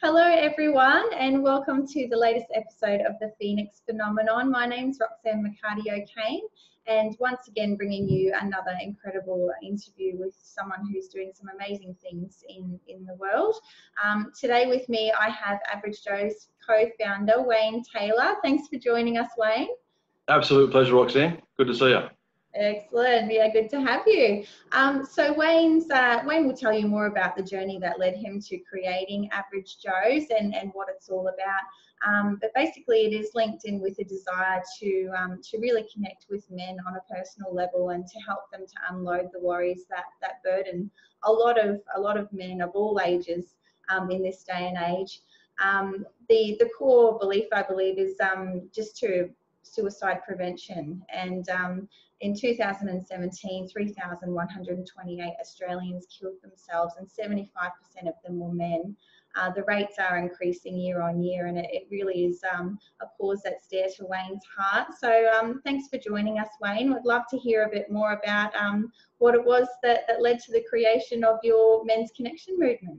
Hello, everyone, and welcome to the latest episode of the Phoenix Phenomenon. My name's Roxanne McCarty O'Kane, and once again, bringing you another incredible interview with someone who's doing some amazing things in, in the world. Um, today, with me, I have Average Joe's co founder, Wayne Taylor. Thanks for joining us, Wayne. Absolute pleasure, Roxanne. Good to see you. Excellent. Yeah, good to have you. Um, so Wayne's uh, Wayne will tell you more about the journey that led him to creating Average Joe's and, and what it's all about. Um, but basically, it is linked in with a desire to um, to really connect with men on a personal level and to help them to unload the worries that that burden a lot of a lot of men of all ages um, in this day and age. Um, the the core belief, I believe, is um, just to suicide prevention and in 2017, 3,128 Australians killed themselves, and 75% of them were men. Uh, the rates are increasing year on year, and it, it really is um, a cause that's dear to Wayne's heart. So, um, thanks for joining us, Wayne. We'd love to hear a bit more about um, what it was that, that led to the creation of your Men's Connection movement.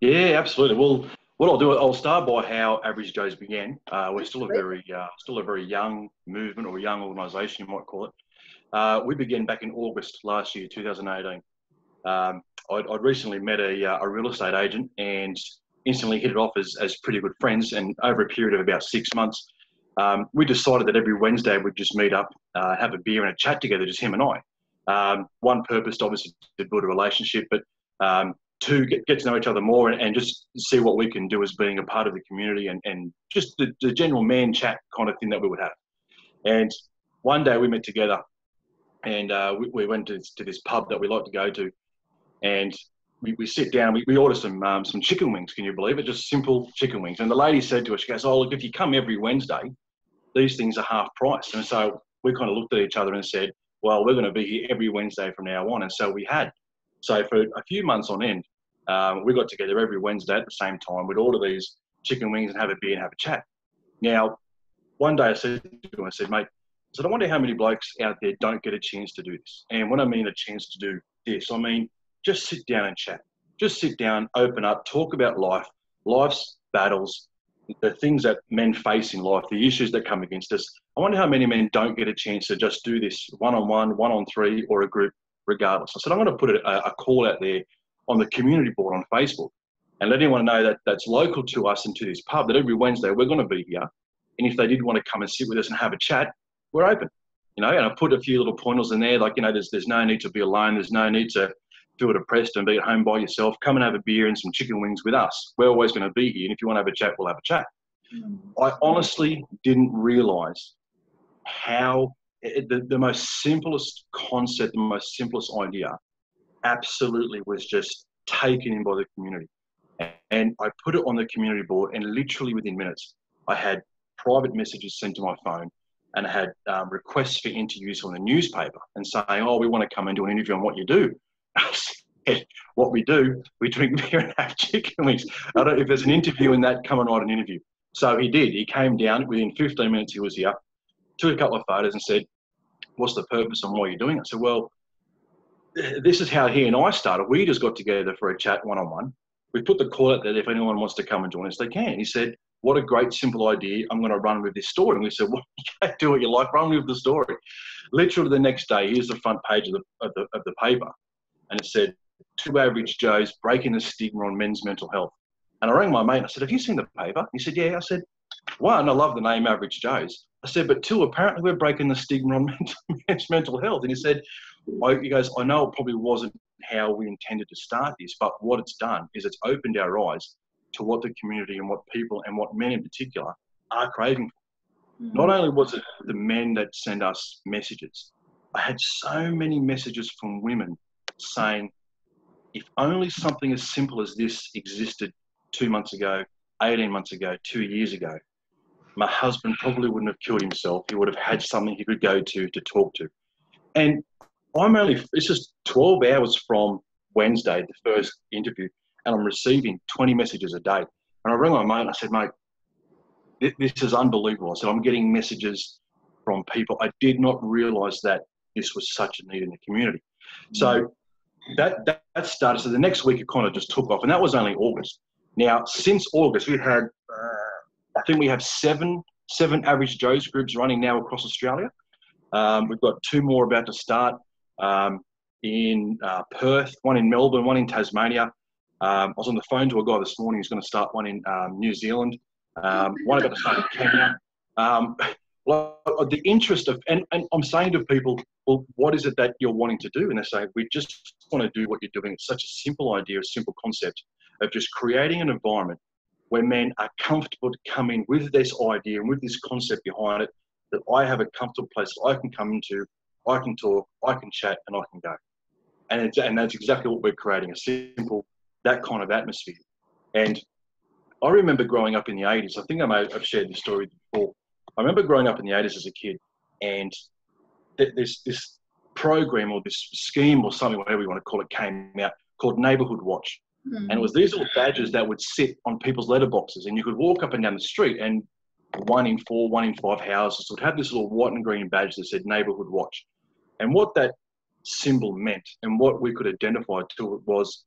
Yeah, absolutely. Well, what I'll do, I'll start by how Average Joe's began. Uh, we're still a very, uh, still a very young movement or young organisation, you might call it. Uh, we began back in August last year, 2018. Um, I'd, I'd, recently met a, uh, a, real estate agent and instantly hit it off as, as pretty good friends. And over a period of about six months, um, we decided that every Wednesday we'd just meet up, uh, have a beer and a chat together, just him and I. Um, one purpose, obviously, to build a relationship, but um, two, get, get to know each other more and, and, just see what we can do as being a part of the community and, and just the, the general man chat kind of thing that we would have. And one day we met together and uh, we, we, went to, to, this pub that we like to go to, and we, we sit down. We, we order some um, some chicken wings. Can you believe it? Just simple chicken wings. And the lady said to us, she goes, "Oh, look, if you come every Wednesday, these things are half price." And so we kind of looked at each other and said, "Well, we're going to be here every Wednesday from now on." And so we had. So for a few months on end, um, we got together every Wednesday at the same time. We'd order these chicken wings and have a beer and have a chat. Now, one day I said to him, I said, mate, so I wonder how many blokes out there don't get a chance to do this. And when I mean a chance to do this, I mean just sit down and chat. Just sit down, open up, talk about life, life's battles, the things that men face in life, the issues that come against us. I wonder how many men don't get a chance to just do this one on one, one on three, or a group, regardless. I said, I'm going to put a, a call out there on the community board on Facebook and let anyone know that that's local to us and to this pub that every Wednesday we're going to be here. And if they did want to come and sit with us and have a chat, we're open. You know, and I put a few little pointers in there, like you know, there's there's no need to be alone. There's no need to feel depressed and be at home by yourself. Come and have a beer and some chicken wings with us. We're always going to be here, and if you want to have a chat, we'll have a chat. Mm. I honestly didn't realise how it, the, the most simplest concept, the most simplest idea, absolutely was just taken in by the community. And I put it on the community board, and literally within minutes, I had private messages sent to my phone and I had um, requests for interviews on the newspaper and saying, "Oh, we want to come and do an interview on what you do." said, what we do, we drink beer and have chicken wings. I don't know if there's an interview in that, come and write an interview. So he did. He came down within 15 minutes. He was here, took a couple of photos, and said, "What's the purpose and why you're doing it?" I said, "Well, this is how he and I started. We just got together for a chat one on one. We put the call out that if anyone wants to come and join us, they can." He said, what a great simple idea. I'm going to run with this story. And we said, well, you do what you like, run with the story. Literally the next day, here's the front page of the, of the, of the paper. And it said, two average Joes breaking the stigma on men's mental health. And I rang my mate. I said, have you seen the paper? He said, yeah. I said, one, I love the name Average Joes. I said, but two, apparently we're breaking the stigma on men's mental health. And he said, he goes, I know it probably wasn't how we intended to start this, but what it's done is it's opened our eyes to what the community and what people and what men in particular are craving for. Mm-hmm. Not only was it the men that send us messages, I had so many messages from women saying, if only something as simple as this existed two months ago, 18 months ago, two years ago, my husband probably wouldn't have killed himself. He would have had something he could go to to talk to. And I'm only, it's just 12 hours from Wednesday, the first interview and I'm receiving 20 messages a day. And I rang my mate and I said, mate, this is unbelievable. I said, I'm getting messages from people. I did not realize that this was such a need in the community. So that, that, that started. So the next week it kind of just took off, and that was only August. Now, since August, we've had, uh, I think we have seven seven average Joe's groups running now across Australia. Um, we've got two more about to start um, in uh, Perth, one in Melbourne, one in Tasmania. Um, I was on the phone to a guy this morning who's going to start one in um, New Zealand, um, one about to start in Kenya. Um, well, the interest of, and, and I'm saying to people, well, what is it that you're wanting to do? And they say, we just want to do what you're doing. It's such a simple idea, a simple concept of just creating an environment where men are comfortable to come in with this idea and with this concept behind it, that I have a comfortable place that I can come into, I can talk, I can chat, and I can go. And, and that's exactly what we're creating a simple, that kind of atmosphere. And I remember growing up in the 80s, I think I may have shared this story before. I remember growing up in the 80s as a kid, and there's this program or this scheme or something, whatever you want to call it, came out called Neighborhood Watch. Mm. And it was these little badges that would sit on people's letterboxes, and you could walk up and down the street, and one in four, one in five houses would have this little white and green badge that said Neighborhood Watch. And what that symbol meant and what we could identify to it was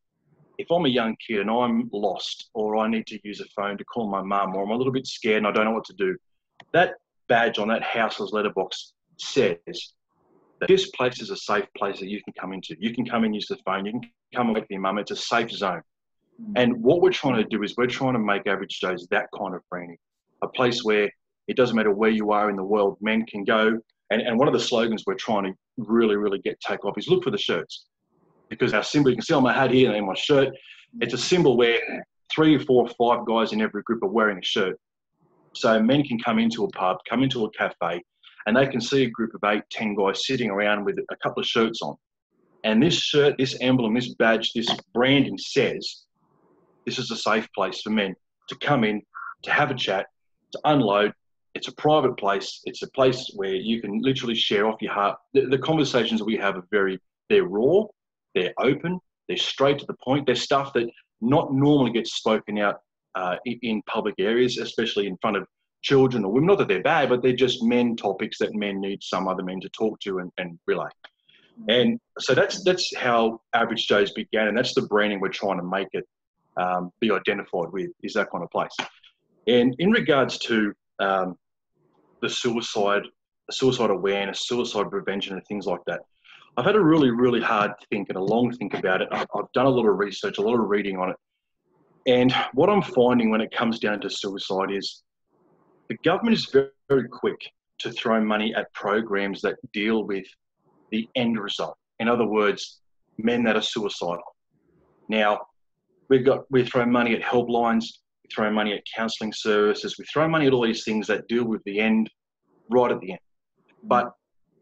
if I'm a young kid and I'm lost or I need to use a phone to call my mum or I'm a little bit scared and I don't know what to do, that badge on that house's letterbox says this place is a safe place that you can come into. You can come and use the phone, you can come and with your mum. It's a safe zone. Mm. And what we're trying to do is we're trying to make Average Joe's that kind of branding, a place where it doesn't matter where you are in the world, men can go. And, and one of the slogans we're trying to really, really get take off is look for the shirts. Because our symbol, you can see on my hat here and in my shirt, it's a symbol where three, four, five guys in every group are wearing a shirt. So men can come into a pub, come into a cafe, and they can see a group of eight, ten guys sitting around with a couple of shirts on. And this shirt, this emblem, this badge, this branding says this is a safe place for men to come in, to have a chat, to unload. It's a private place. It's a place where you can literally share off your heart. The, the conversations we have are very, they're raw, they're open, they're straight to the point. They're stuff that not normally gets spoken out uh, in, in public areas, especially in front of children or women. Not that they're bad, but they're just men topics that men need some other men to talk to and, and relay. And so that's that's how Average Joe's began, and that's the branding we're trying to make it um, be identified with is that kind of place. And in regards to um, the suicide, suicide awareness, suicide prevention, and things like that, I've had a really, really hard think and a long think about it. I've, I've done a lot of research, a lot of reading on it. And what I'm finding when it comes down to suicide is the government is very, very quick to throw money at programs that deal with the end result. In other words, men that are suicidal. Now, we've got we throw money at helplines, we throw money at counselling services, we throw money at all these things that deal with the end, right at the end. But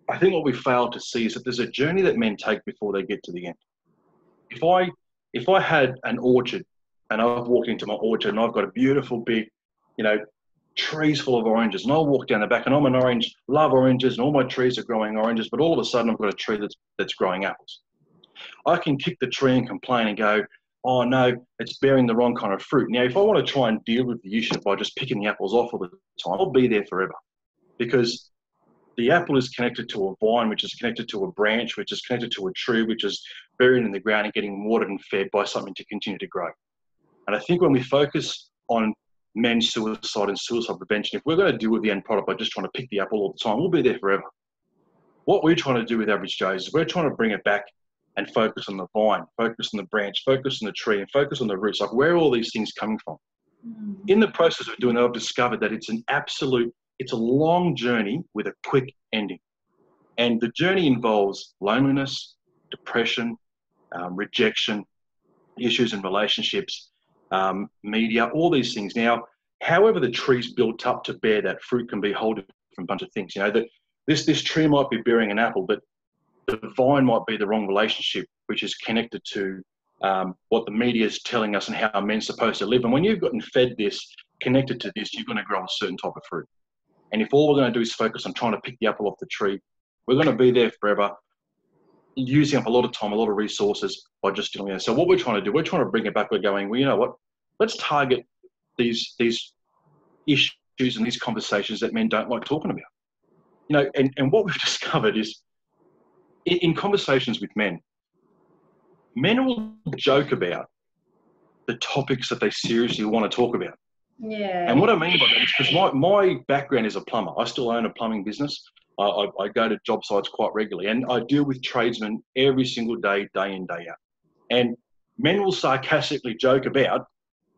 I think what we fail to see is that there's a journey that men take before they get to the end. If I if I had an orchard and I've walked into my orchard and I've got a beautiful big, you know, trees full of oranges, and I'll walk down the back and I'm an orange, love oranges, and all my trees are growing oranges, but all of a sudden I've got a tree that's that's growing apples. I can kick the tree and complain and go, oh no, it's bearing the wrong kind of fruit. Now, if I want to try and deal with the issue by just picking the apples off all the time, I'll be there forever because the apple is connected to a vine, which is connected to a branch, which is connected to a tree, which is buried in the ground and getting watered and fed by something to continue to grow. And I think when we focus on men's suicide and suicide prevention, if we're going to deal with the end product by just trying to pick the apple all the time, we'll be there forever. What we're trying to do with Average Joe's is we're trying to bring it back and focus on the vine, focus on the branch, focus on the tree, and focus on the roots. Like where are all these things coming from? Mm. In the process of doing that, I've discovered that it's an absolute, it's a long journey with a quick ending. And the journey involves loneliness, depression, um, rejection, issues in relationships, um, media, all these things. Now, however the tree's built up to bear that fruit can be a whole different bunch of things. You know, that this this tree might be bearing an apple, but the vine might be the wrong relationship, which is connected to um, what the media is telling us and how men's supposed to live. And when you've gotten fed this, connected to this, you're going to grow a certain type of fruit. And if all we're going to do is focus on trying to pick the apple off the tree, we're going to be there forever, using up a lot of time, a lot of resources by just doing that. So what we're trying to do, we're trying to bring it back. We're going, well, you know what? Let's target these these issues and these conversations that men don't like talking about. You know, and, and what we've discovered is in conversations with men, men will joke about the topics that they seriously want to talk about. Yeah. And what I mean by that is because my, my background is a plumber. I still own a plumbing business. I, I, I go to job sites quite regularly and I deal with tradesmen every single day, day in, day out. And men will sarcastically joke about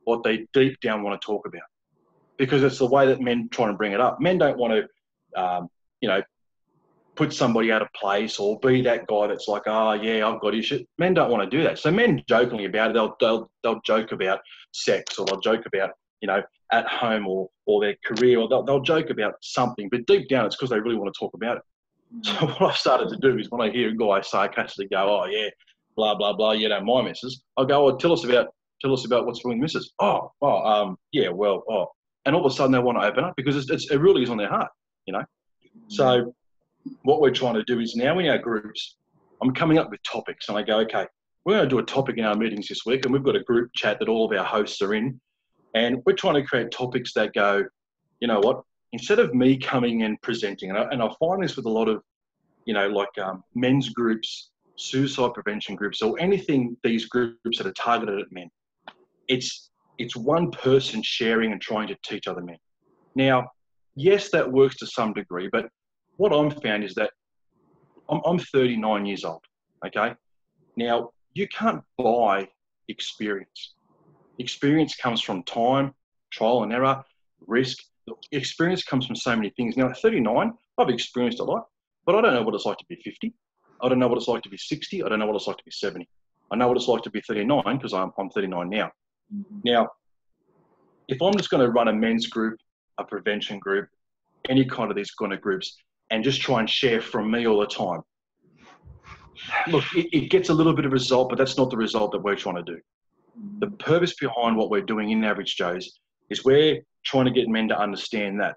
what they deep down want to talk about because it's the way that men try and bring it up. Men don't want to, um, you know, put somebody out of place or be that guy that's like, oh yeah, I've got issues. Men don't want to do that. So men jokingly about it, they'll they'll they'll joke about sex or they'll joke about you know at home or or their career or they'll, they'll joke about something, but deep down it's because they really want to talk about it. So what I've started to do is when I hear a guy sarcastically go, oh yeah, blah blah blah, you know my missus, I'll go, oh tell us about tell us about what's wrong with missus. Oh oh um yeah well oh, and all of a sudden they want to open up because it's, it's, it really is on their heart, you know. So what we're trying to do is now in our groups, I'm coming up with topics and I go, okay, we're going to do a topic in our meetings this week and we've got a group chat that all of our hosts are in. And we're trying to create topics that go, you know what, instead of me coming and presenting, and I, and I find this with a lot of, you know, like um, men's groups, suicide prevention groups, or anything these groups that are targeted at men, it's it's one person sharing and trying to teach other men. Now, yes, that works to some degree, but what I'm found is that I'm, I'm 39 years old. Okay. Now, you can't buy experience. Experience comes from time, trial and error, risk. Experience comes from so many things. Now, at 39, I've experienced a lot, but I don't know what it's like to be 50. I don't know what it's like to be 60. I don't know what it's like to be 70. I know what it's like to be 39 because I'm, I'm 39 now. Mm-hmm. Now, if I'm just going to run a men's group, a prevention group, any kind of these kind of groups, and just try and share from me all the time. Look, it, it gets a little bit of result, but that's not the result that we're trying to do. The purpose behind what we're doing in Average Joe's is we're trying to get men to understand that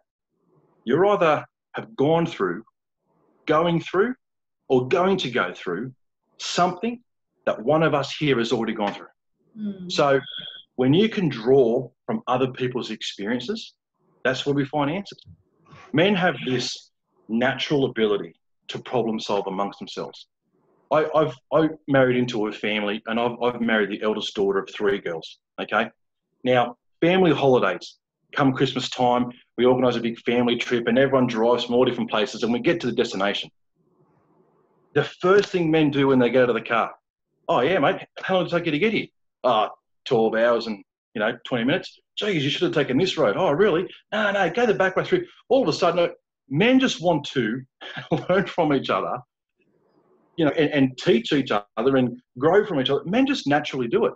you either have gone through, going through, or going to go through something that one of us here has already gone through. Mm. So when you can draw from other people's experiences, that's where we find answers. Men have this natural ability to problem solve amongst themselves. I, have I married into a family and I've, I've married the eldest daughter of three girls. Okay. Now, family holidays come Christmas time, we organise a big family trip and everyone drives from all different places and we get to the destination. The first thing men do when they get out of the car, oh yeah, mate, how long does it take you to get here? Oh, 12 hours and you know 20 minutes. Geez, you should have taken this road. Oh, really? No, no, go the back way through. All of a sudden, men just want to learn from each other, you know, and, and, teach each other and grow from each other. Men just naturally do it.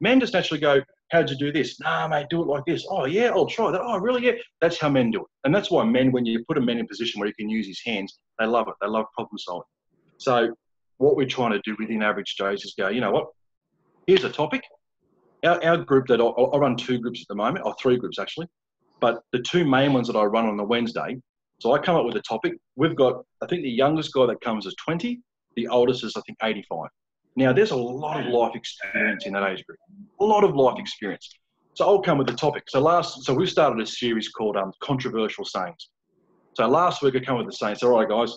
Men just naturally go, How'd you do this? Nah, mate, do it like this. Oh, yeah, I'll try that. Oh, really? Yeah. That's how men do it. And that's why men, when you put a man in a position where he can use his hands, they love it. They love problem solving. So, what we're trying to do within Average Joe's is go, you know what? Here's a topic. Our, our group that I, I run two groups at the moment, or three groups actually, but the two main ones that I run on the Wednesday so I come up with a topic. We've got, I think the youngest guy that comes is 20, the oldest is, I think, 85. Now, there's a lot of life experience in that age group, a lot of life experience. So I'll come with the topic. So last, so we've started a series called um, Controversial Sayings. So last week I come with the saying, so all right, guys,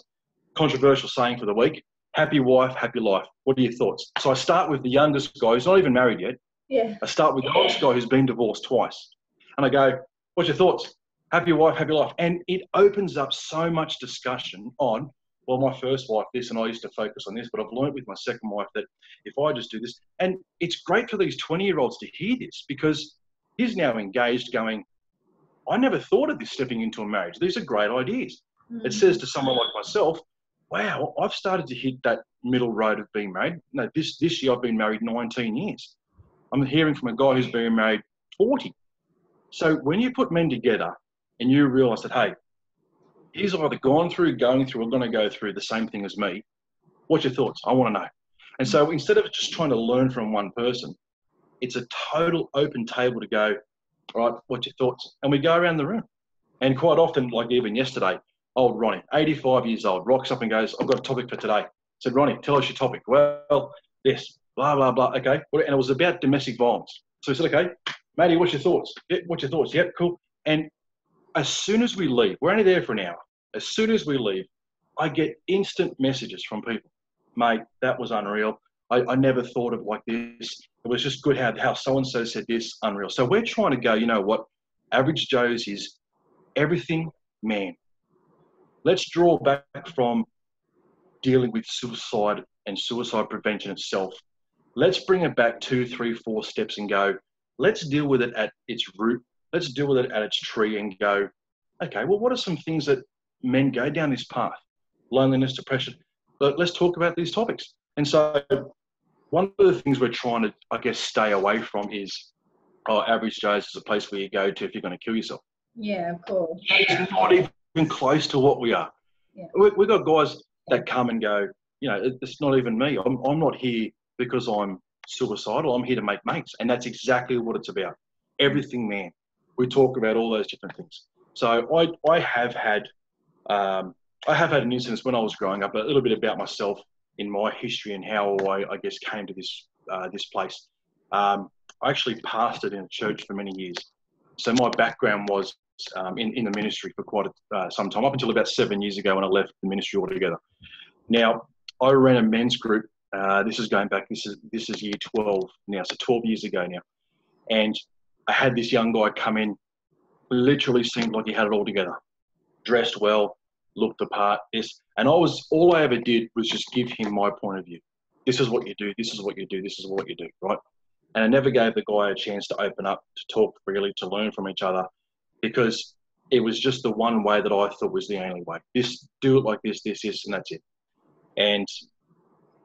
controversial saying for the week. Happy wife, happy life. What are your thoughts? So I start with the youngest guy who's not even married yet. Yeah. I start with the oldest guy who's been divorced twice. And I go, what's your thoughts? happy wife, happy life. And it opens up so much discussion on, well, my first wife, this, and I used to focus on this, but I've learned with my second wife that if I just do this, and it's great for these 20 year olds to hear this because he's now engaged going, I never thought of this stepping into a marriage. These are great ideas. Mm-hmm. It says to someone like myself, wow, I've started to hit that middle road of being married. No, this, this year I've been married 19 years. I'm hearing from a guy who's been married 40. So when you put men together and you realize that, hey, he's either gone through, going through, or going to go through the same thing as me. What's your thoughts? I want to know. And so instead of just trying to learn from one person, it's a total open table to go, all right, what's your thoughts? And we go around the room. And quite often, like even yesterday, old Ronnie, 85 years old, rocks up and goes, I've got a topic for today. I said, Ronnie, tell us your topic. Well, this, blah, blah, blah. Okay. And it was about domestic violence. So he said, okay, Matty, what's your thoughts? what's your thoughts? Yep, cool. And as soon as we leave, we're only there for an hour. As soon as we leave, I get instant messages from people. Mate, that was unreal. I, I never thought of like this. It was just good how, how so and so said this, unreal. So we're trying to go, you know what? Average Joe's is everything man. Let's draw back from dealing with suicide and suicide prevention itself. Let's bring it back two, three, four steps and go, let's deal with it at its root. Let's deal with it at its tree and go, okay, well, what are some things that men go down this path? Loneliness, depression. But let's talk about these topics. And so, one of the things we're trying to, I guess, stay away from is, oh, average Joe's is a place where you go to if you're going to kill yourself. Yeah, of course. It's not even close to what we are. Yeah. We, we've got guys that come and go, you know, it's not even me. I'm, I'm not here because I'm suicidal. I'm here to make mates. And that's exactly what it's about. Everything, man. We talk about all those different things. So I, I have had, um, I have had an instance when I was growing up, a little bit about myself in my history and how I, I guess, came to this, uh, this place. Um, I actually pastored in a church for many years. So my background was um, in, in the ministry for quite a, uh, some time, up until about seven years ago when I left the ministry altogether. Now, I ran a men's group. Uh, this is going back. This is this is year 12 now, so 12 years ago now. And I had this young guy come in, literally seemed like he had it all together, dressed well, looked the part. This, and I was all I ever did was just give him my point of view. This is what you do. This is what you do. This is what you do. Right. And I never gave the guy a chance to open up, to talk freely, to learn from each other, because it was just the one way that I thought was the only way. This, do it like this, this, this, and that's it and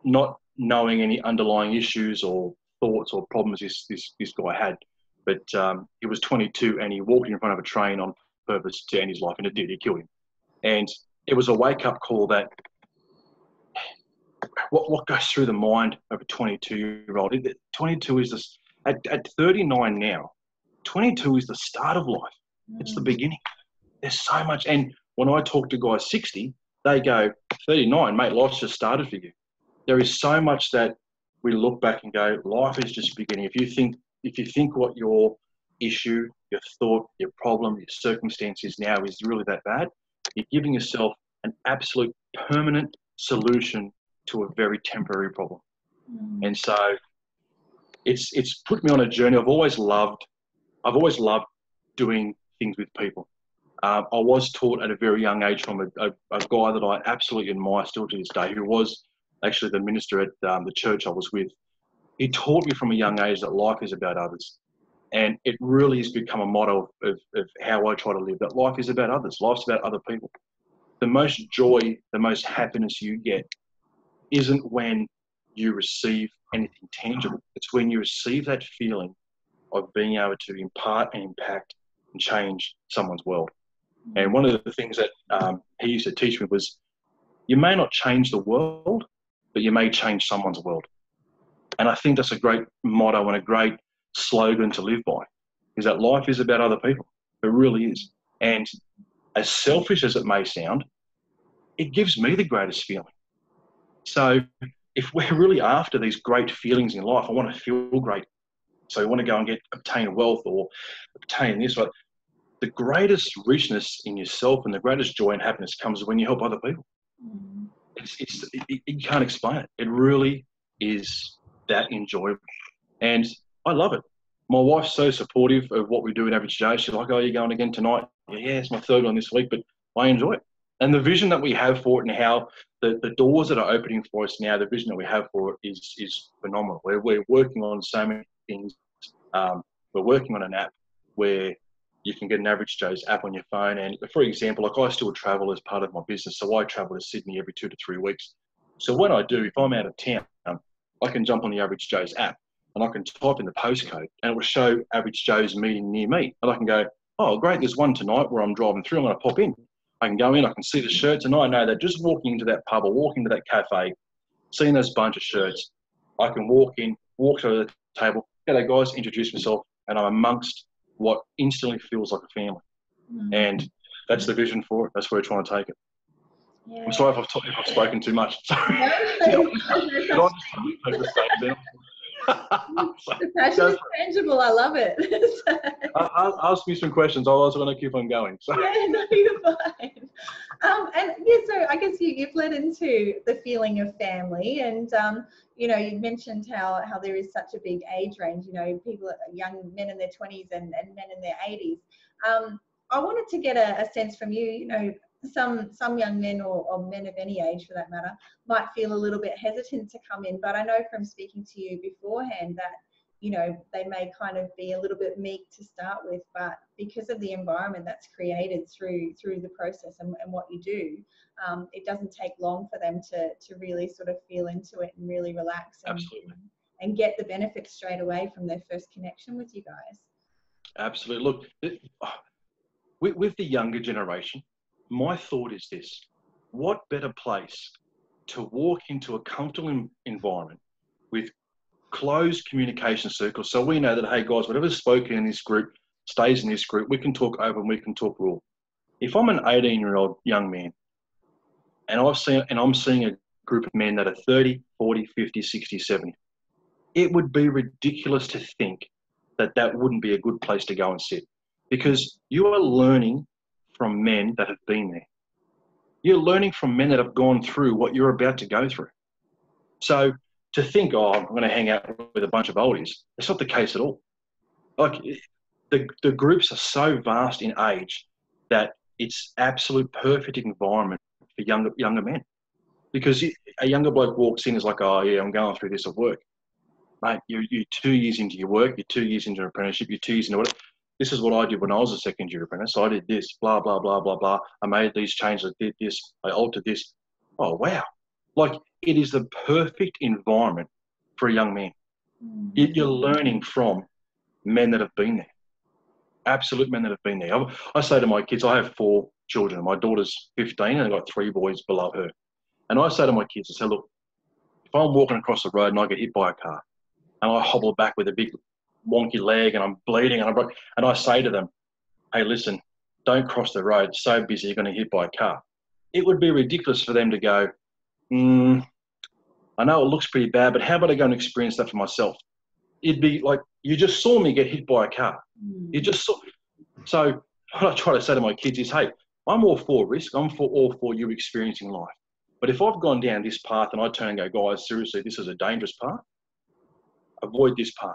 not knowing any underlying issues or thoughts or problems this this, this guy had. But um, he was 22 and he walked in front of a train on purpose to end his life, and it did. It killed him. And it was a wake up call that what, what goes through the mind of a 22 year old? 22 is this, at, at 39 now, 22 is the start of life. It's the mm. beginning. There's so much. And when I talk to guys 60, they go, 39, mate, life's just started for you. There is so much that we look back and go, life is just beginning. If you think, if you think what your issue, your thought, your problem, your circumstances now is really that bad, you're giving yourself an absolute permanent solution to a very temporary problem. Mm. And so it's it's put me on a journey. I've always loved I've always loved doing things with people. Um, I was taught at a very young age from a, a, a, guy that I absolutely admire still to this day, who was actually the minister at um, the church I was with. He taught me from a young age that life is about others. And it really has become a model of, of, how I try to live that life is about others, life's about other people. The most joy, the most happiness you get isn't when you receive anything tangible, it's when you receive that feeling of being able to impart and impact and change someone's world. And one of the things that um, he used to teach me was you may not change the world, but you may change someone's world. And I think that's a great motto and a great slogan to live by is that life is about other people. It really is. And as selfish as it may sound, it gives me the greatest feeling. So if we're really after these great feelings in life, I want to feel great. So we want to go and get obtain wealth or obtain this. But the greatest richness in yourself and the greatest joy and happiness comes when you help other people. Mm. It's, it's, it, you can't explain it. It really is that enjoyable. And I love it. My wife's so supportive of what we do in Average Joe. She's like, oh, you're going again tonight? Yeah, it's my third one this week, but I enjoy it. And the vision that we have for it and how the, the doors that are opening for us now, the vision that we have for it is, is phenomenal. We're, we're working on so many things. Um, we're working on an app where you can get an average Joe's app on your phone. And for example, like I still travel as part of my business. So I travel to Sydney every two to three weeks. So when I do, if I'm out of town, I can jump on the average Joe's app and I can type in the postcode and it will show average Joe's meeting near me. And I can go, oh, great, there's one tonight where I'm driving through. I'm going to pop in. I can go in, I can see the shirts, and I know that just walking into that pub or walking into that cafe, seeing those bunch of shirts, I can walk in, walk to the table, hello guys, introduce myself, and I'm amongst what instantly feels like a family. Mm. And that's the vision for it. That's where we're trying to take it. Yeah. I'm sorry if I've, t- if I've spoken too much. Sorry. the passion is tangible. I love it. ask me some questions. I'll also want to keep on going. So. Yeah, no, you're fine. Um, and yeah, so I guess you, you've led into the feeling of family, and um, you know, you mentioned how how there is such a big age range. You know, people, young men in their 20s and, and men in their 80s. Um, I wanted to get a, a sense from you. You know, some some young men or, or, men of any age for that matter might feel a little bit hesitant to come in. But i know from speaking to you beforehand that you know they may kind of be a little bit meek to start with but because of the environment that's created through through the process and, and what you do um, it doesn't take long for them to to really sort of feel into it and really relax and, absolutely. and get the benefits straight away from their first connection with you guys. Absolutely. Look with, with the younger generation my thought is this. What better place to walk into a comfortable environment with closed communication circles so we know that hey guys whatever's spoken in this group stays in this group. We can talk open we can talk raw. If i'm an 18 year old young man and i've seen and i'm seeing a group of men that are 30 40 50 60 70 it would be ridiculous to think that that wouldn't be a good place to go and sit because you are learning from men that have been there. You're learning from men that have gone through what you're about to go through. So to think, oh, I'm going to hang out with a bunch of oldies, it's not the case at all. Like the, the groups are so vast in age that it's absolute perfect environment for younger younger men. Because a younger bloke walks in is like, oh yeah, I'm going through this at work. Mate, you're, you're two years into your work, you're two years into your apprenticeship, you're two years into it this is what I did when I was a second year apprentice. I did this, blah, blah, blah, blah, blah. I made these changes, I did this, I altered this. Oh, wow. Like it is the perfect environment for a young man. Mm. You're learning from men that have been there, absolute men that have been there. I say to my kids, I have four children. My daughter's 15 and I've got three boys below her. And I say to my kids, I say, look, if I'm walking across the road and I get hit by a car and I hobble back with a big wonky leg and I'm bleeding and I'm and I say to them, hey, listen, don't cross the road. So busy, you're going to hit by a car. It would be ridiculous for them to go, mm, I know it looks pretty bad, but how about I go and experience that for myself? It'd be like you just saw me get hit by a car. Mm. You just saw. So what I try to say to my kids is, hey, I'm all for risk. I'm for all for you experiencing life. But if I've gone down this path and I turn and go, guys, seriously, this is a dangerous path, avoid this path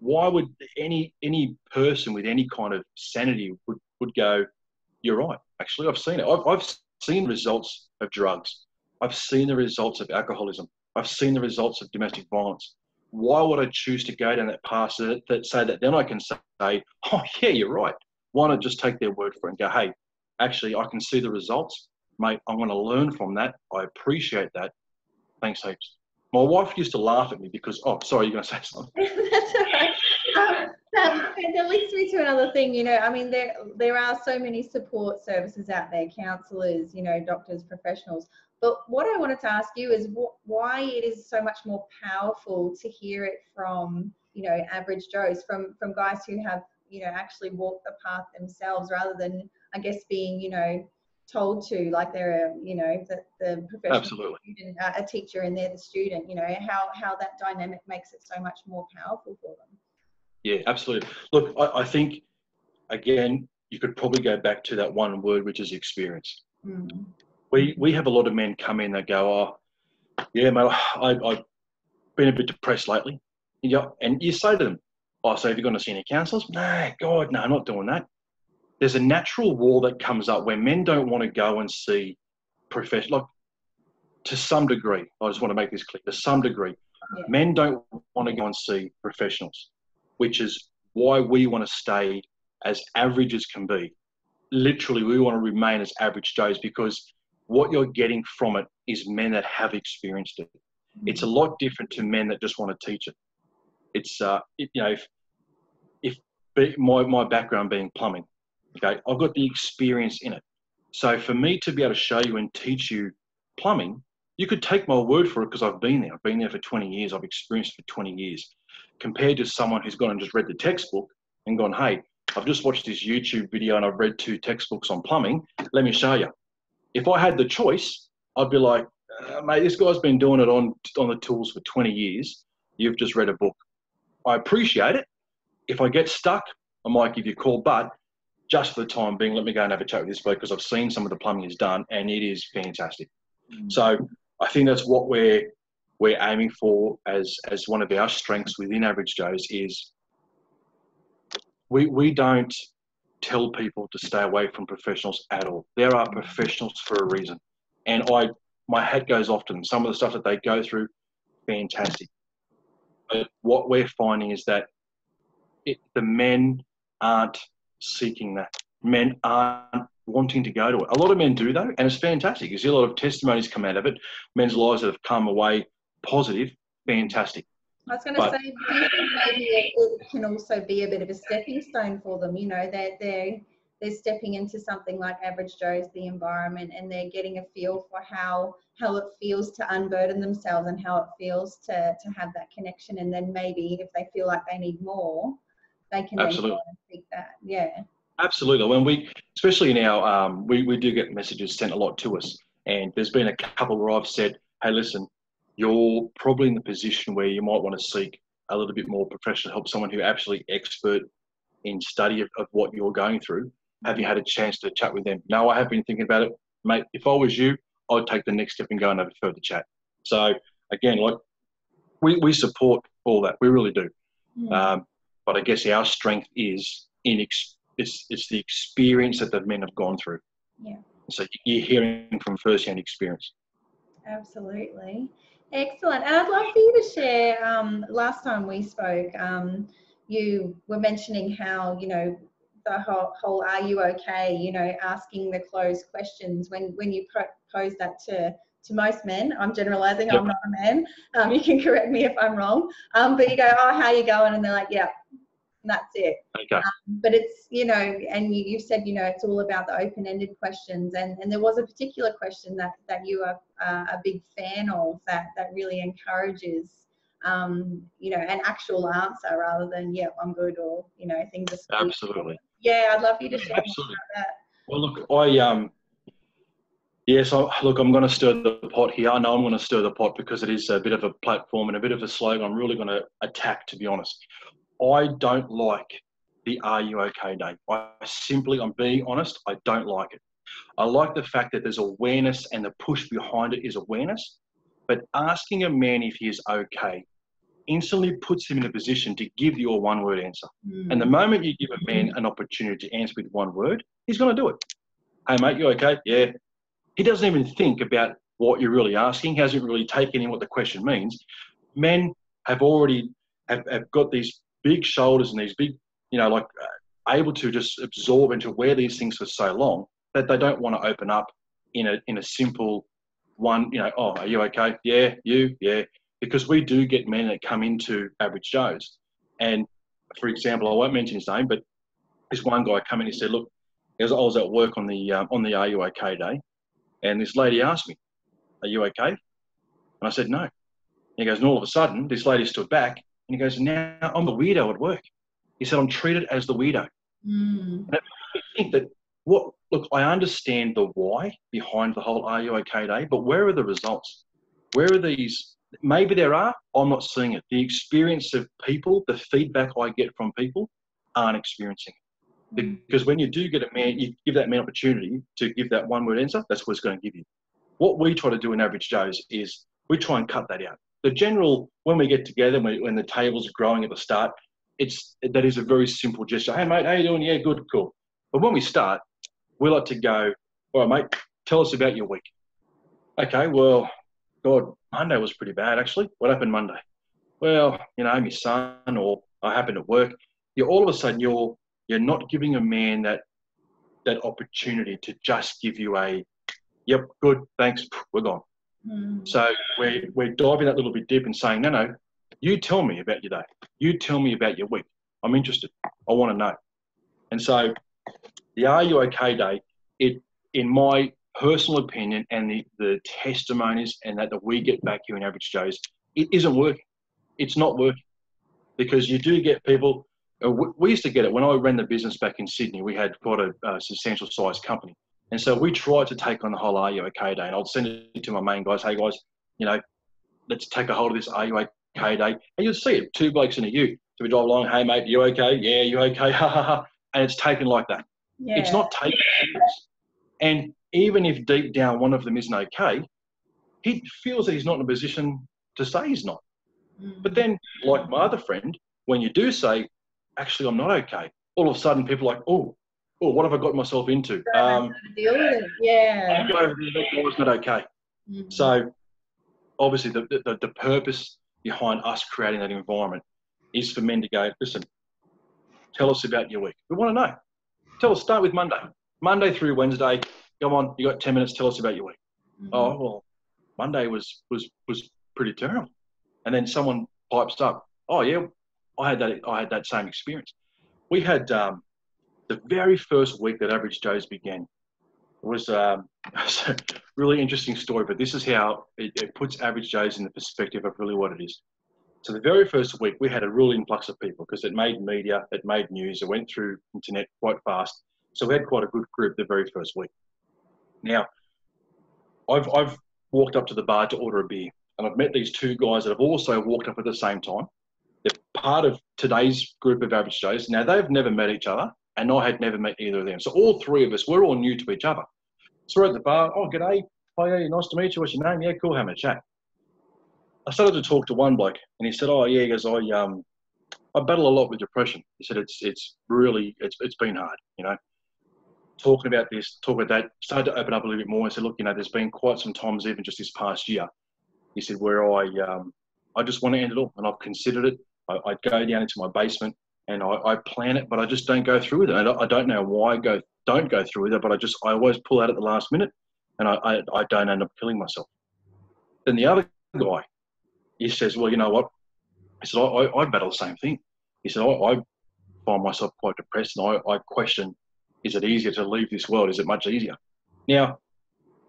why would any any person with any kind of sanity would, would go, you're right. Actually, I've seen it. I've, I've seen results of drugs. I've seen the results of alcoholism. I've seen the results of domestic violence. Why would I choose to go down that path that, that say that then I can say, oh yeah, you're right. Why not just take their word for it and go, hey, actually, I can see the results, mate. I'm going to learn from that. I appreciate that. Thanks heaps. My wife used to laugh at me because, oh, sorry, you're going to say something. That's all right. Um, that, that leads me to another thing. You know, I mean, there there are so many support services out there, counsellors, you know, doctors, professionals. But what I wanted to ask you is wh- why it is so much more powerful to hear it from, you know, average Joes, from from guys who have, you know, actually walked the path themselves, rather than, I guess, being, you know, told to like they're a you know the, the professional Absolutely. student, uh, a teacher and they're the student you know how how that dynamic makes it so much more powerful for them. Yeah absolutely. Look i, I think again you could probably go back to that one word which is experience. Mm. we we have a lot of men come in that go oh yeah mate I, i've been a bit depressed lately. Yeah and you say to them oh so have you gone to see any counsellors no god no i'm not doing that there's a natural wall that comes up where men don't want to go and see professional. Like, to some degree, I just want to make this clear. To some degree, yeah. men don't want to go and see professionals, which is why we want to stay as average as can be. Literally, we want to remain as average Joes because what you're getting from it is men that have experienced it. Mm-hmm. It's a lot different to men that just want to teach it. It's uh, it, you know, if, if my my background being plumbing, Okay, I've got the experience in it. So for me to be able to show you and teach you plumbing, you could take my word for it because I've been there. I've been there for 20 years. I've experienced for 20 years. Compared to someone who's gone and just read the textbook and gone, hey, I've just watched this YouTube video and I've read two textbooks on plumbing. Let me show you. If I had the choice, I'd be like, uh, mate, this guy's been doing it on on the tools for 20 years. you've just read a book. I appreciate it. If I get stuck, I might give you a call, but just for the time being, let me go and have a chat with this bloke because I've seen some of the plumbing he's done and it is fantastic. Mm. So I think that's what we're we're aiming for as as one of our strengths within Average Joe's is we we don't tell people to stay away from professionals at all. There are professionals for a reason, and I my hat goes off to them. Some of the stuff that they go through, fantastic. But what we're finding is that it, the men aren't seeking that. Men aren't wanting to go to it. A lot of men do though, and it's fantastic. You see a lot of testimonies come out of it. Men's lives that have come away positive, fantastic. I was going to say, do you think maybe it, it, can also be a bit of a stepping stone for them? You know, they're, they're, they're stepping into something like Average Joe's, the environment, and they're getting a feel for how how it feels to unburden themselves and how it feels to, to have that connection. And then maybe if they feel like they need more, they can Absolutely. that. Yeah. Absolutely. When we, especially now, um, we, we do get messages sent a lot to us. And there's been a couple where I've said, hey, listen, you're probably in the position where you might want to seek a little bit more professional help, someone who actually expert in study of, of what you're going through. Have you had a chance to chat with them? No, I have been thinking about it. Mate, if I was you, I'd take the next step and go and have a further chat. So again, like we, we support all that. We really do. Mm. Um, but I guess our strength is in ex- it's, it's the experience that the men have gone through. Yeah. So you're hearing from first-hand experience. Absolutely. Excellent. And I'd love for you to share, um, last time we spoke, um, you were mentioning how, you know, the whole, whole are you okay, you know, asking the closed questions when, when you pose that to, to most men. I'm generalizing, yep. I'm not a man. Um, you can correct me if I'm wrong. Um, but you go, oh, how you going? And they're like, yeah, and that's it. Okay. Um, but it's, you know, and you, have said, you know, it's all about the open-ended questions. And, and there was a particular question that, that you are uh, a big fan of that, that really encourages, um, you know, an actual answer rather than, yeah, I'm good or, you know, things are Absolutely. Yeah, I'd love you to share Absolutely. that. Well, look, I, um, Yes, I, look, I'm going to stir the pot here. I know I'm going to stir the pot because it is a bit of a platform and a bit of a slogan I'm really going to attack, to be honest. I don't like the Are You OK Day. I simply, I'm being honest, I don't like it. I like the fact that there's awareness and the push behind it is awareness. But asking a man if he is okay instantly puts him in a position to give you a one word answer. Mm. And the moment you give a man an opportunity to answer with one word, he's going to do it. Hey, mate, you okay? Yeah. He doesn't even think about what you're really asking, he hasn't really taken in what the question means. Men have already have, have got these big shoulders and these big, you know, like uh, able to just absorb and to wear these things for so long that they don't want to open up in a in a simple one. You know, oh, are you okay? Yeah, you, yeah. Because we do get men that come into average Joe's, and for example, I won't mention his name, but this one guy came in and said, look, I was at work on the um, on the Are You Okay day, and this lady asked me, "Are you okay?" And I said, "No." And he goes, and all of a sudden, this lady stood back and he goes, now I'm the weirdo at work. He said, I'm treated as the weirdo. Mm. And I think that what, look, I understand the why behind the whole Are You OK Day, but where are the results? Where are these? Maybe there are, I'm not seeing it. The experience of people, the feedback I get from people aren't experiencing it. Mm. Because when you do get a man, you give that man opportunity to give that one word answer, that's what it's going to give you. What we try to do in Average Joe's is we try and cut that out the general when we get together when, when the tables are growing at the start it's that is a very simple gesture. Hey mate how you doing? Yeah good cool. But when we start we like to go all right mate tell us about your week. Okay well god monday was pretty bad actually. What happened monday? Well you know my son or i happened at work. You're all of a sudden you're you're not giving a man that that opportunity to just give you a yep good thanks we're gone Mm. So we're, we're diving that little bit deep and saying, no, no, you tell me about your day. You tell me about your week. I'm interested. I want to know. And so the Are You OK Day, it, in my personal opinion and the, the testimonies and that, that we get back here in Average Joe's, it isn't working. It's not working because you do get people. Uh, we used to get it when I ran the business back in Sydney. We had quite a, a substantial sized company. And so we tried to take on the whole Are You OK Day. And I'd send it to my main guys, hey guys, you know, let's take a hold of this Are You OK okay day, and you'll see it, two blokes in a ute. So we drive along, hey mate, you okay? Yeah, you okay? Ha ha ha. And it's taken like that. Yeah. It's not taken serious. And even if deep down one of them isn't okay, he feels that he's not in a position to say he's not. Mm. But then, like my other friend, when you do say, actually, I'm not okay, all of a sudden people are like, oh, oh, what have I got myself into? Don't know how Um, deal with it. Yeah. I'm over there, that guy's not okay. Mm. So, obviously, the, the, the purpose behind us creating that environment is for men to go, listen, tell us about your week. We want to know. Tell us, start with Monday. Monday through Wednesday, come on, you got 10 minutes, tell us about your week. Mhm. Oh, well, Monday was, was, was pretty terrible. And then someone pipes up, oh, yeah, I had that, I had that same experience. We had um, the very first week that Average Joe's began was um, a really interesting story, but this is how it, it puts Average Joe's in the perspective of really what it is. So the very first week, we had a real influx of people because it made media, it made news, it went through internet quite fast. So we had quite a good group the very first week. Now, I've, I've walked up to the bar to order a beer, and I've met these two guys that have also walked up at the same time. They're part of today's group of Average Joes. Now, they've never met each other, and I had never met either of them. So all three of us, we're all new to each other. So we're at the bar. Oh, g'day. Yeah, nice to meet you. What's your name? Yeah, cool. Having a chat. I started to talk to one bloke, and he said, "Oh, yeah." He goes, "I um, I battle a lot with depression." He said, "It's it's really it's it's been hard, you know." Talking about this, talking about that, started to open up a little bit more. I said, "Look, you know, there's been quite some times, even just this past year." He said, "Where I um, I just want to end it all, and I've considered it. I, I'd go down into my basement and I, I plan it, but I just don't go through with it. I don't, I don't know why I go don't go through with it, but I just I always pull out at the last minute, and I, I, I don't end up killing myself." Then the other guy, he says, "Well, you know what?" He said, "I, I, battle the same thing." He said, I, "I find myself quite depressed, and I, I question: Is it easier to leave this world? Is it much easier?" Now,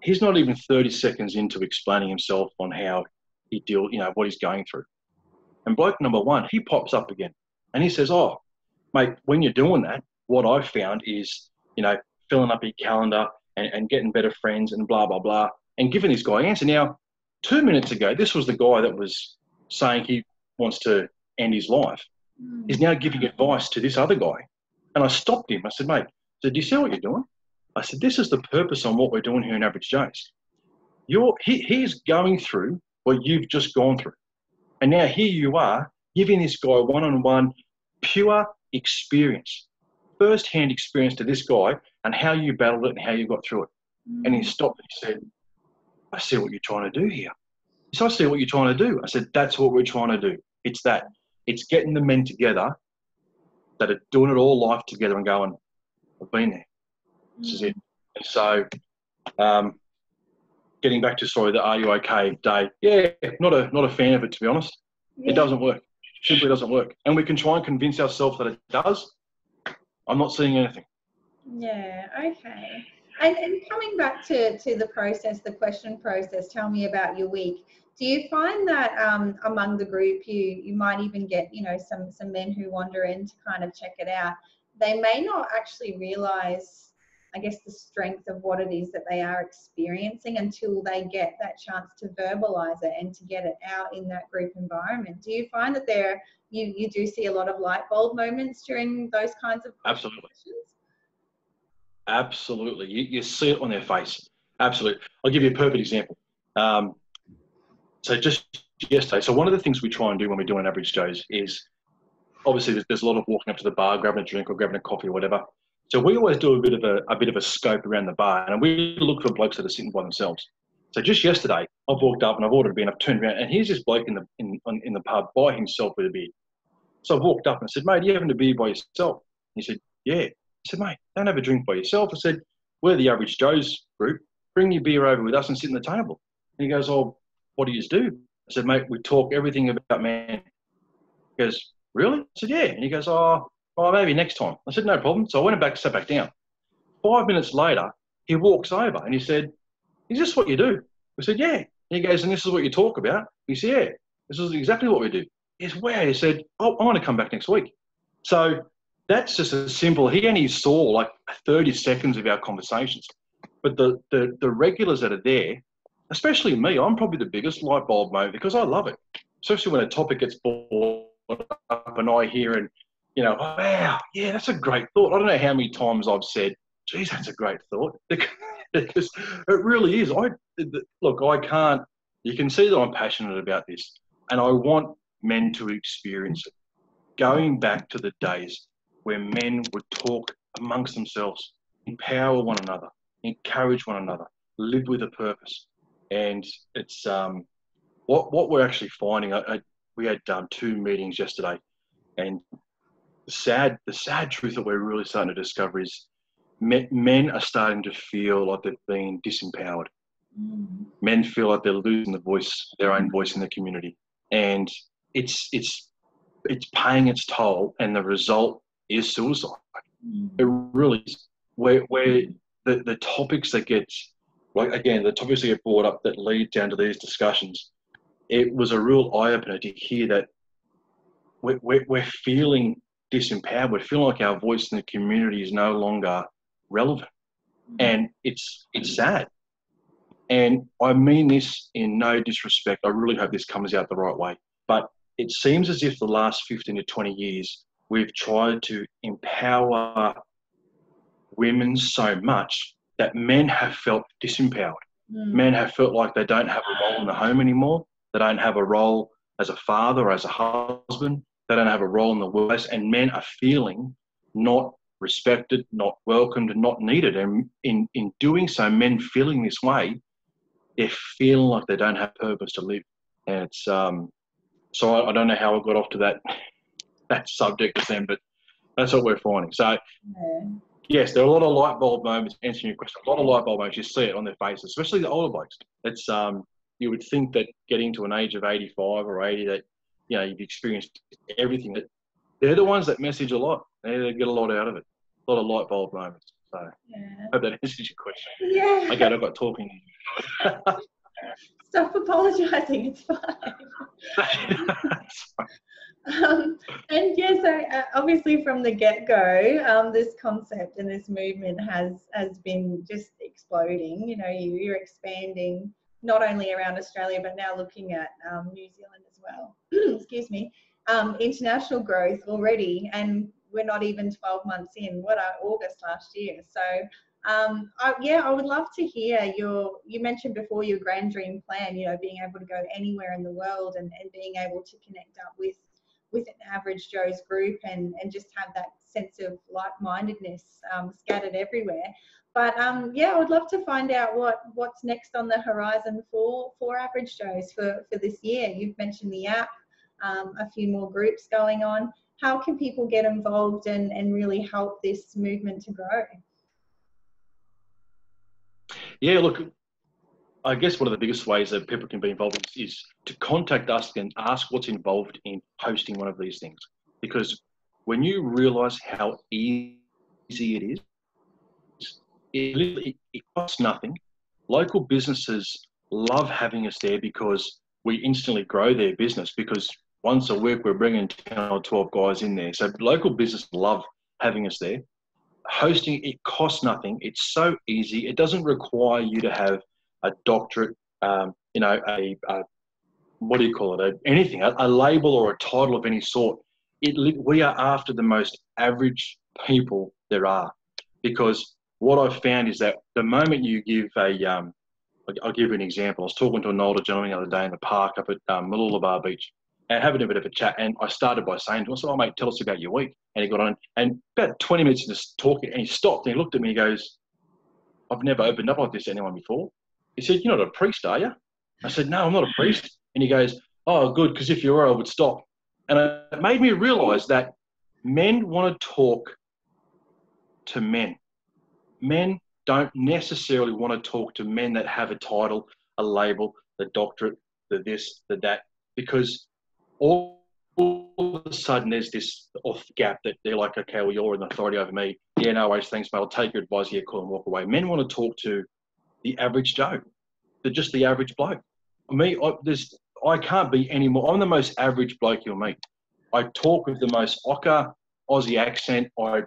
he's not even 30 seconds into explaining himself on how he deal, you know, what he's going through. And bloke number one, he pops up again, and he says, "Oh, mate, when you're doing that, what I've found is, you know, filling up your calendar and, and getting better friends and blah blah blah, and giving this guy answer." Now, two minutes ago, this was the guy that was saying he wants to end his life. Mm. He's now giving advice to this other guy. And I stopped him. I said, mate, I said, do you see what you're doing? I said, this is the purpose on what we're doing here in Average Joe's. You're, he, he's going through what you've just gone through. And now here you are giving this guy one-on-one pure experience, first-hand experience to this guy and how you battled it and how you got through it. And he stopped and he said, I see what you're trying to do here. He said, I see what you're trying to do. I said, that's what we're trying to do. It's that. It's getting the men together that are doing it all life together and going, I've been there. This is it. And so, um, getting back to sorry, the Are You Okay day, yeah, not a not a fan of it to be honest. Yeah. It doesn't work. Simply doesn't work. And we can try and convince ourselves that it does. I'm not seeing anything. Yeah, okay. And, and coming back to, to the process, the question process, tell me about your week. Do you find that um, among the group you you might even get you know some some men who wander in to kind of check it out? They may not actually realize, I guess, the strength of what it is that they are experiencing until they get that chance to verbalize it and to get it out in that group environment. Do you find that there you you do see a lot of light bulb moments during those kinds of Absolutely. questions? Absolutely. You, you see it on their face. Absolutely. I'll give you a perfect example. Um, so just yesterday, so one of the things we try and do when we do an average Joe's is obviously there's, there's a lot of walking up to the bar, grabbing a drink or grabbing a coffee or whatever. So we always do a bit of a, a bit of a scope around the bar and we look for blokes that are sitting by themselves. So just yesterday, I've walked up and I've ordered a beer and I've turned around and here's this bloke in the in, in the pub by himself with a beer. So I walked up and I said, mate, are you having a beer by yourself? He said, yeah. I said, mate, don't have a drink by yourself. I said, we're the average Joe's group. Bring your beer over with us and sit at the table. And he goes, oh, what do you do? I said, mate, we talk everything about man. He goes, really? I said, yeah. And he goes, oh, oh, maybe next time. I said, no problem. So I went back, sat back down. Five minutes later, he walks over and he said, is this what you do? I said, yeah. And he goes, and this is what you talk about? He said, yeah, this is exactly what we do. He said, wow. He said, oh, I want to come back next week. So that's just a simple, he only saw like 30 seconds of our conversations. But the, the, the regulars that are there, especially me, I'm probably the biggest light bulb moment because I love it. especially when a topic gets brought up and I hear and you know, wow, yeah, that's a great thought. I don't know how many times I've said, geez, that's a great thought. because it really is. I look, I can't. You can see that I'm passionate about this, and I want men to experience it. Going back to the days where men would talk amongst themselves, empower one another, encourage one another, live with a purpose, and it's um, what what we're actually finding. I, I, we had um, two meetings yesterday, and the sad the sad truth that we're really starting to discover is men men are starting to feel like they've been disempowered. Mm. Men feel like they're losing the voice, their own voice in the community, and it's it's it's paying its toll, and the result is suicide. Mm. It really is. Where where the, the topics that get like again the topics that get brought up that lead down to these discussions, it was a real eye opener to hear that we're, we're, we're feeling disempowered. We're feeling like our voice in the community is no longer relevant. Mm-hmm. And it's it's sad. And I mean this in no disrespect. I really hope this comes out the right way. But it seems as if the last 15 to 20 years, we've tried to empower women so much that men have felt disempowered. Mm. Men have felt like they don't have a role in the home anymore. They don't have a role as a father or as a husband. They don't have a role in the workplace. And men are feeling not respected, not welcomed, and not needed. And in, in doing so, men feeling this way, they're feeling like they don't have purpose to live. And it's um, so I, I don't know how I got off to that that subject with them, but that's what we're finding. So yeah. yes, there are a lot of light bulb moments. Answering your question, a lot of light bulb moments. You see it on their faces, especially the older blokes. It's um, you would think that getting to an age of 85 or 80 that you know you've experienced everything that they're the ones that message a lot. They, they get a lot out of it a lot of light bulb moments. So yeah. hope that answers your question. Yeah. Again, I got talking. Stop apologising. It's fine. um, and yeah, so uh, obviously from the get-go, um, this concept and this movement has has been just exploding. You know, you, you're expanding not only around Australia but now looking at um, New Zealand well. Excuse me. Um, international growth already, and we're not even 12 months in. What are August last year? So um, I, yeah, I would love to hear your. You mentioned before your grand dream plan. You know, being able to go anywhere in the world and, and being able to connect up with with an average Joe's group and and just have that sense of like-mindedness um, scattered everywhere. But um, yeah, I would love to find out what what's next on the horizon for for average Joe's for for this year. You've mentioned the app, um, a few more groups going on how can people get involved and, and really help this movement to grow? Yeah, look, I guess one of the biggest ways that people can be involved is to contact us and ask what's involved in hosting one of these things. Because when you realize how easy it is, it, it costs nothing. Local businesses love having us there because we instantly grow their business because once a week we're bringing 10 or 12 guys in there. So local business love having us there. Hosting, it costs nothing. It's so easy. It doesn't require you to have a doctorate, um, you know, a, a, what do you call it? A, anything, a, a, label or a title of any sort. It, we are after the most average people there are because what I've found is that the moment you give a, um, I'll give you an example. I was talking to an older gentleman the other day in the park up at um, Mooloolaba Beach and having a bit of a chat. And I started by saying to him, said, Oh, mate, tell us about your week. And he got on. And about 20 minutes into talking, and he stopped and he looked at me and he goes, I've never opened up like this to anyone before. He said, You're not a priest, are you? I said, No, I'm not a priest. And he goes, Oh, good, because if you were, I would stop. And it made me realize that men want to talk to men. Men don't necessarily want to talk to men that have a title, a label, the doctorate, the this, the that, because all, all of a sudden there's this off gap that they're like, okay, well, you're an authority over me. Yeah, no worries, thanks, mate. I'll take your advice. Yeah, cool, and walk away. Men want to talk to the average Joe, They're just the average bloke. Me, I, I can't be any more. I'm the most average bloke you'll meet. I talk with the most ocker Aussie accent. I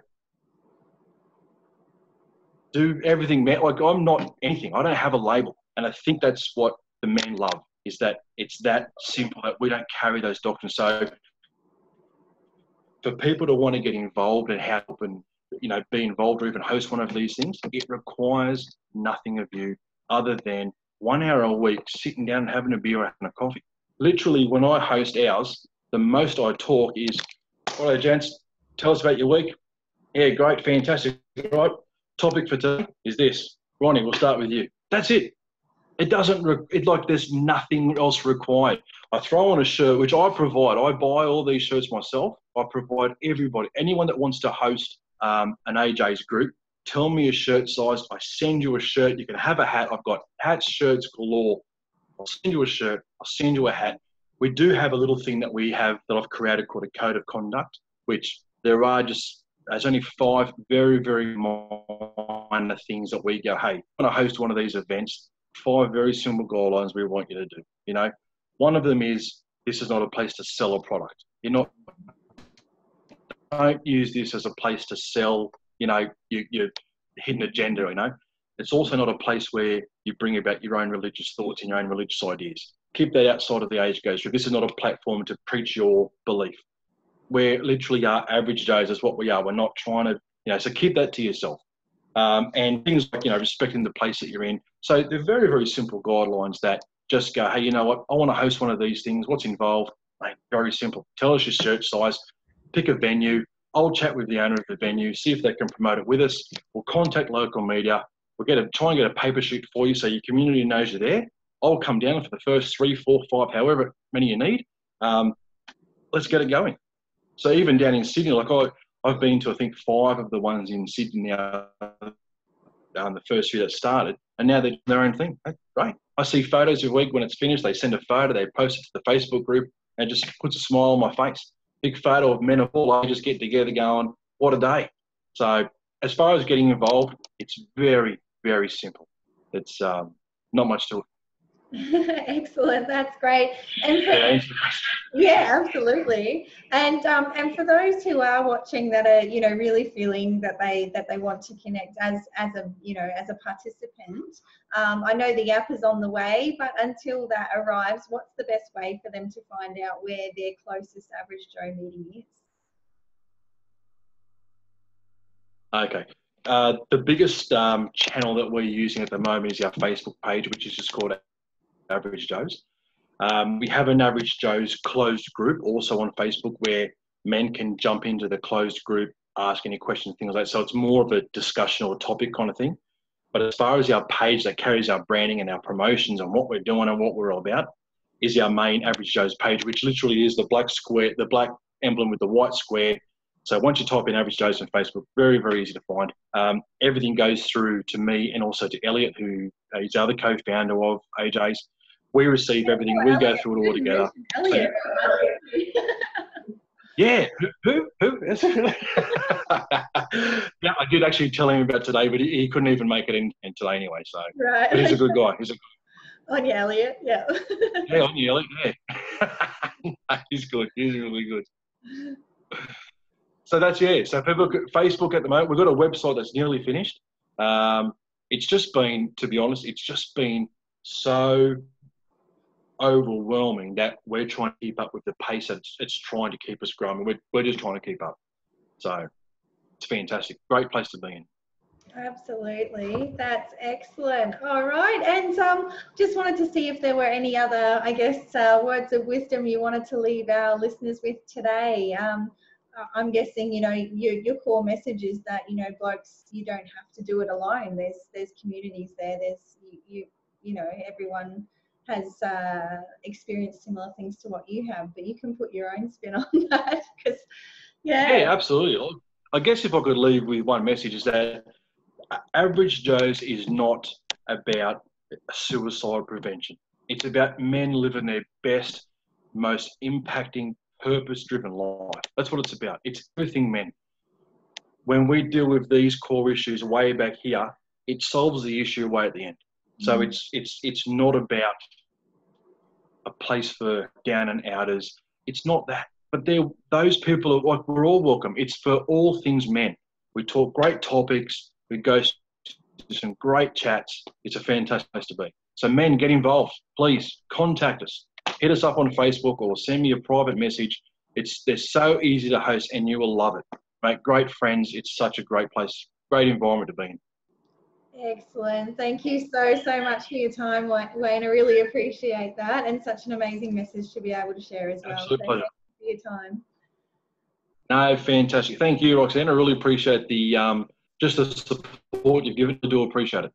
do everything. Like I'm not anything. I don't have a label, and I think that's what the men love. is that it's that simple that we don't carry those doctrines. So for people to want to get involved and help and you know be involved or even host one of these things, it requires nothing of you other than one hour a week sitting down and having a beer and a coffee. Literally, when I host ours, the most I talk is, "All right, gents, tell us about your week." Yeah, great, fantastic. Right, topic for today is this. Ronnie, we'll start with you. That's it. It doesn't. Re- it like there's nothing else required. I throw on a shirt, which I provide. I buy all these shirts myself. I provide everybody, anyone that wants to host um, an AJ's group. Tell me a shirt size. I send you a shirt. You can have a hat. I've got hats, shirts galore. I'll send you a shirt. I'll send you a hat. We do have a little thing that we have that I've created called a code of conduct, which there are just there's only five very very minor things that we go. Hey, when I host one of these events, five very simple guidelines we want you to do. You know, one of them is this is not a place to sell a product. You're not don't use this as a place to sell, you know, your, your hidden agenda, you know. It's also not a place where you bring about your own religious thoughts and your own religious ideas. Keep that outside of the AJ's. This is not a platform to preach your belief. We're literally our average Joes is what we are. We're not trying to, you know, so keep that to yourself. Um, and things like, you know, respecting the place that you're in. So they're very, very simple guidelines that just go, hey, you know what, I want to host one of these things. What's involved? Very simple. Tell us your church size, pick a venue. I'll chat with the owner of the venue, see if they can promote it with us. We'll contact local media. We'll get a try and get a paper shoot for you so your community knows you're there. I'll come down for the first three, four, five, however many you need. Um, let's get it going. So even down in Sydney, like I, I've been to I think five of the ones in Sydney now, um, the first year that started, and now they're doing their own thing. Great. I see photos every week when it's finished. They send a photo, they post it to the Facebook group, and it just puts a smile on my face. Big photo of men of all ages get together, going, "What a day!" So as far as getting involved, it's very, very simple. It's um, not much to it. Excellent, that's great. And for, yeah, absolutely. And um, and for those who are watching that are you know really feeling that they that they want to connect as as a you know as a participant, um, I know the app is on the way, but until that arrives, what's the best way for them to find out where their closest Average Joe meeting is? Okay. Uh, the biggest um, channel that we're using at the moment is our Facebook page, which is just called Average Joes. Um, we have an Average Joe's closed group also on Facebook where men can jump into the closed group, ask any questions, things like that. So it's more of a discussion or topic kind of thing. But as far as our page that carries our branding and our promotions and what we're doing and what we're all about, is our main Average Joe's page, which literally is the black square, the black emblem with the white square. So once you type in Average Joe's on Facebook, very, very easy to find. Um, everything goes through to me and also to Elliot, who is the other co-founder of AJ's. We receive everything. We go through it all together. So, yeah, who? Who? yeah, I did actually tell him about today, but he, he couldn't even make it in, in, today anyway. So right. he's a good guy. He's a good on you, Elliot. Yeah. yeah, on you, Elliot. Yeah. he's good. He's really good. So that's yeah. So people, Facebook at the moment, we've got a website that's nearly finished. Um, it's just been, to be honest, it's just been so overwhelming that we're trying to keep up with the pace that it's, it's trying to keep us growing. We're, we're just trying to keep up. So it's fantastic. Great place to be in. Absolutely, that's excellent. All right, and um, just wanted to see if there were any other, I guess, uh, words of wisdom you wanted to leave our listeners with today. Um, I'm guessing, you know, your, your core message is that, you know, blokes, you don't have to do it alone. There's there's communities there. There's you you, you know, everyone has uh, experienced similar things to what you have, but you can put your own spin on that because, yeah. Yeah, absolutely. I guess if I could leave with one message is that average Joe's is not about suicide prevention. It's about men living their best, most impacting, purpose-driven life. That's what it's about. It's everything men. When we deal with these core issues way back here, it solves the issue way at the end. So mm. it's it's it's not about a place for down and outers. It's not that. But they those people are like we're all welcome. It's for all things men. We talk great topics. We go to some great chats. It's a fantastic place to be. So, men, get involved. Please contact us. Hit us up on Facebook or send me a private message. It's they're so easy to host, and you will love it. Make great friends. It's such a great place, great environment to be in. Excellent. Thank you so, so much for your time, Wayne. I really appreciate that and such an amazing message to be able to share as well. Absolute so pleasure. for your time. No, fantastic. Thank you, Roxanne. I really appreciate the um, just the support you've given. I do appreciate it.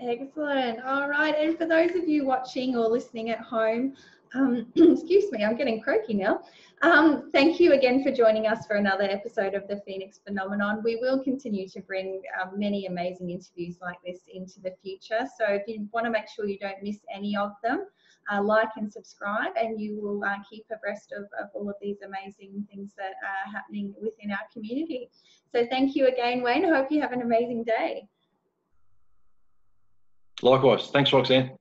Excellent. All right. And for those of you watching or listening at home, um, excuse me, I'm getting croaky now. Um, thank you again for joining us for another episode of the Phoenix Phenomenon. We will continue to bring um, many amazing interviews like this into the future. So if you want to make sure you don't miss any of them, uh, like and subscribe, and you will uh, keep abreast of, of all of these amazing things that are happening within our community. So thank you again, Wayne. I hope you have an amazing day. Likewise. Thanks, Roxanne.